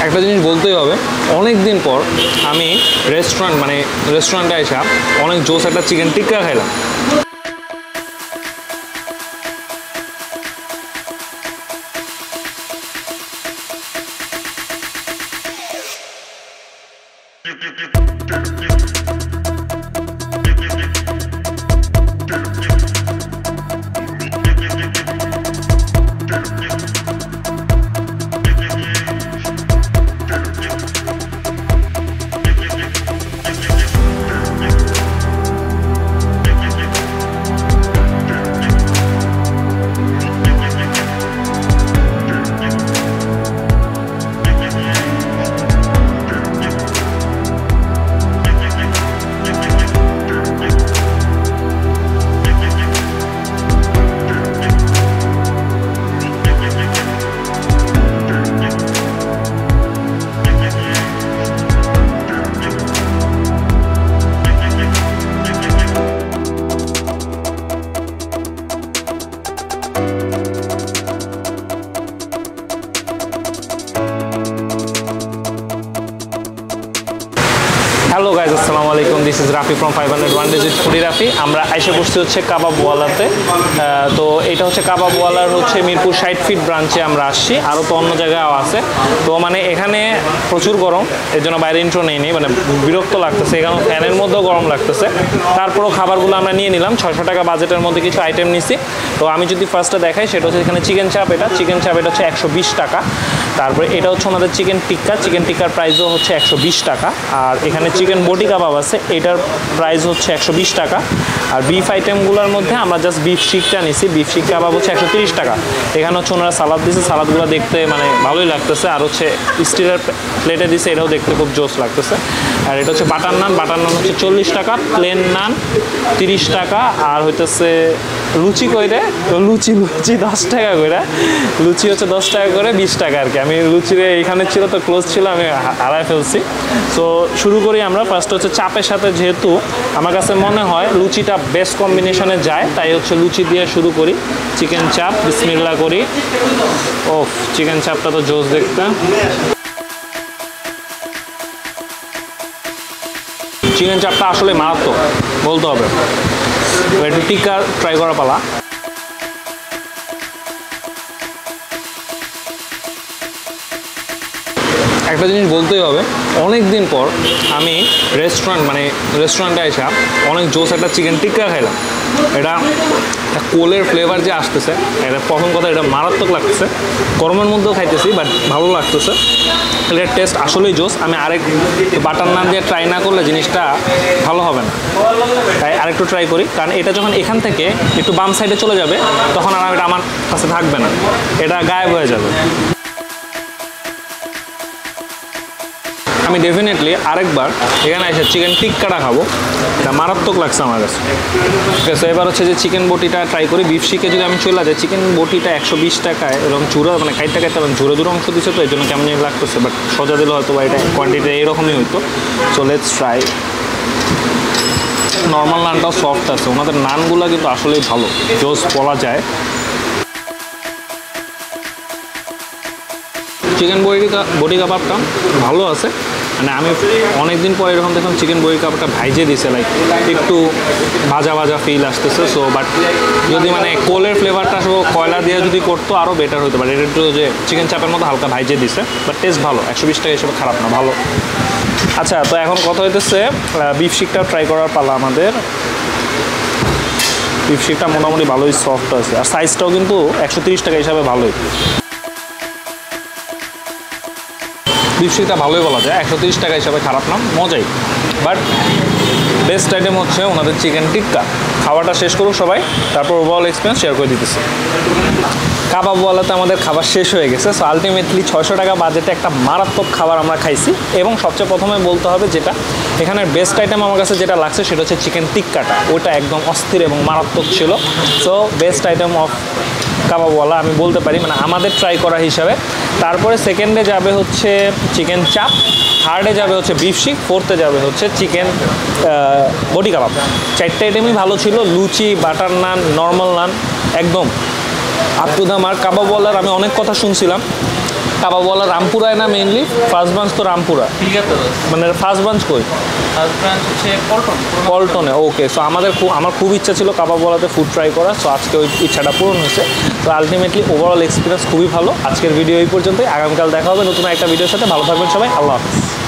একটা জিনিস বলতেই হবে অনেক দিন পর আমি রেস্টুরেন্ট মানে রেস্টুরেন্টে এসে অনেক জোস একটা চিকেন টিক্কা খাইলাম। Hello guys Dios. আসসালামু আলাইকুম this is Rafi from five hundred one digit foodie Rafi আমরা এসে বসছি হচ্ছে কাবাবওয়ালাতে তো এটা হচ্ছে কাবাবওয়ালার হচ্ছে মিরপুর ষাট ফিট ব্রাঞ্চে আমরা আসছি। আরও তো অন্য জায়গায়ও আছে। তো মানে এখানে প্রচুর গরম, এর জন্য বাইরে ইন্ট্রো নেই মানে বিরক্ত লাগতেছে। এখানে ফ্যানের মধ্যেও গরম লাগতেছে। তারপরেও খাবারগুলো আমরা নিয়ে নিলাম। ছয়শো টাকা বাজেটের মধ্যে কিছু আইটেম নিছি। তো আমি যদি ফার্স্টে দেখাই, সেটা হচ্ছে এখানে চিকেন চাপ এটা। চিকেন চাপ এটা হচ্ছে একশো বিশ টাকা। তারপরে এটা হচ্ছে ওনাদের চিকেন টিক্কা চিকেন টিক্কার প্রাইসও হচ্ছে একশো বিশ টাকা। আর এখানে চিকেন বটি কাবাব আছে। এটার প্রাইস হচ্ছে একশো বিশ টাকা। আর বিফ আইটেমগুলোর মধ্যে আমরা জাস্ট বিফ শিকটা নিছি। বিফ শিক কাবাব হচ্ছে একশো টাকা। এখানে হচ্ছে ওনারা সালাদ দিছে। সালাদগুলো দেখতে মানে ভালোই লাগতেছে। আর হচ্ছে স্টিলের প্লেটে দিছে। এটাও দেখতে খুব জোস লাগতেছে। আর এটা হচ্ছে বাটার নান বাটার নান হচ্ছে চল্লিশ টাকা। প্লেন নান তিরিশ টাকা। আর হইতেছে লুচি কইরে? লুচি লুচি দশ টাকা করে লুচি হচ্ছে দশ টাকা করে বিশ টাকা আর কি। আমি লুচির এখানে ছিল তো ক্লোজ ছিল। আমি হারায় ফেলছি। তো শুরু করি আমরা। ফার্স্ট হচ্ছে চাপের সাথে যেহেতু আমার কাছে মনে হয় লুচিটা বেস্ট কম্বিনেশনে যায়, তাই হচ্ছে লুচি দিয়ে শুরু করি। চিকেন চাপ বিসমিল্লা করি। ও চিকেন চাপটা তো জোস দেখতে। চিকেন চাপটা আসলে মারাত্মক, বলতে হবে। একটু টিক্কা ট্রাই করা পালা। একটা জিনিস বলতেই হবে অনেক দিন পর আমি রেস্টুরেন্ট মানে রেস্টুরেন্টে এসে অনেক জোস একটা চিকেন টিক্কা খাইলাম। এটা একটা কোলের ফ্লেভার যে আসতেছে, এটা প্রথম কথা, এটা মারাত্মক লাগতেছে। গরমের মধ্যেও খাইতেছি বাট ভালো লাগতেছে। এটার টেস্ট আসলেই জোস। আমি আরেক বাটার নান দিয়ে ট্রাই না করলে জিনিসটা ভালো হবে না। তাই আরেকটু ট্রাই করি। কারণ এটা যখন এখান থেকে একটু বাম সাইডে চলে যাবে, তখন আর এটা আমার কাছে থাকবে না। এটা গায়েব হয়ে যাবে। আমি ডেফিনেটলি আরেকবার এখানে এসে চিকেন টিক্কাটা খাব। এটা মারাত্মক লাগছে আমার কাছে। ঠিক আছে, এবার হচ্ছে যে চিকেন বটিটা ট্রাই করি। বিফ শিখে যদি আমি চলে যাই চিকেন বটিটা একশো বিশ টাকায় এবং চূড়া মানে খাইতে খাইতে এবং ঝুড়ো ঝুড়ো অংশ দিচ্ছে তো, এই জন্য কেমন লাগতেছে বাট সোজা দিলে হয়তো বা এটা কোয়ান্টিটি এরকমই হইতো। সো লেটস ট্রাই নর্মাল নানটাও সফট আছে। ওনাদের নানগুলো কিন্তু আসলেই ভালো। জোস বলা যায়। চিকেন বড়ি বড়ি কাবাবটা ভালো আছে। মানে আমি অনেক দিন পরে এরকম দেখলাম চিকেন বড়ি কাবাবটা ভাইজে দিছে লাইক একটু ভাজা ভাজা ফিল আসতেছে সো বাট যদি মানে কোলের ফ্লেভারটা সব কয়লা দিয়ে যদি করতো আরও বেটার হতে পারে এটা একটু যে চিকেন চাপের মতো হালকা ভাইজে দিছে বাট টেস্ট ভালো, একশো বিশ টাকা হিসেবে খারাপ না, ভালো। আচ্ছা তো এখন কথা হইতেছে বিফ শিকটাও ট্রাই করার পালা আমাদের। বিফ শিকটা মোটামুটি ভালোই সফট আছে, আর সাইজটাও কিন্তু একশো টাকা হিসাবে ভালোই। লিপস্টিকটা ভালোই বলা যায়। একশো তিরিশ টাকা হিসাবে খারাপ না মজাই। বাট বেস্ট আইটেম হচ্ছে ওনাদের চিকেন টিক্কা। খাওয়াটা শেষ করুক সবাই, তারপর ওভারঅল এক্সপিরিয়েন্স শেয়ার করে দিতেছে। কাবাবওয়ালাতে আমাদের খাবার শেষ হয়ে গেছে সো আলটিমেটলি ছয়শো টাকা বাজেটে একটা মারাত্মক খাবার আমরা খাইছি। এবং সবচেয়ে প্রথমে বলতে হবে যেটা এখানের বেস্ট আইটেম আমার কাছে যেটা লাগছে সেটা হচ্ছে চিকেন টিক্কাটা। ওটা একদম অস্থির এবং মারাত্মক ছিল। So best item of Kababwala আমি বলতে পারি মানে আমাদের ট্রাই করা হিসাবে। তারপরে সেকেন্ডে যাবে হচ্ছে চিকেন চাপ থার্ডে যাবে হচ্ছে বিফ শিক ফোর্থে যাবে হচ্ছে চিকেন বডি কাবাব। চারটে আইটেমই ভালো ছিল, লুচি, বাটার নান নর্মাল নান, একদম আপ টু দাম আর কাবাবওয়ালার আমি অনেক কথা শুনছিলাম। কাবাবওয়ালা রামপুরায় না মেইনলি ফার্স্ট ব্রাঞ্চ তো রামপুরা। ঠিক আছে মানে ফার্স্ট ব্রাঞ্চ কই? ফার্স্ট ব্রাঞ্চ হচ্ছে পল্টন। পল্টনে ওকে সো আমাদের খুব আমার খুব ইচ্ছা ছিল কাবাবওয়ালাতে ফুড ট্রাই করা সো আজকে ওই ইচ্ছাটা পূরণ হয়েছে। তো আলটিমেটলি ওভারঅল এক্সপিরিয়েন্স খুবই ভালো। আজকের ভিডিও এই পর্যন্তই। আগামীকাল দেখা হবে নতুন একটা ভিডিওর সাথে। ভালো থাকবেন সবাই। আল্লাহ হাফিজ।